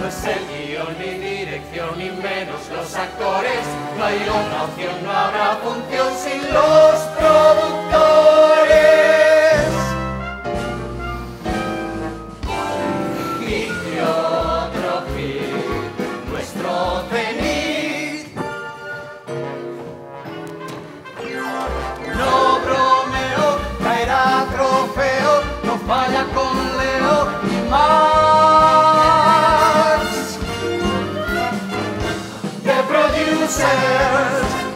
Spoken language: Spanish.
No es el guion ni dirección ni menos los actores. No hay una opción, no habrá función sin los productores. says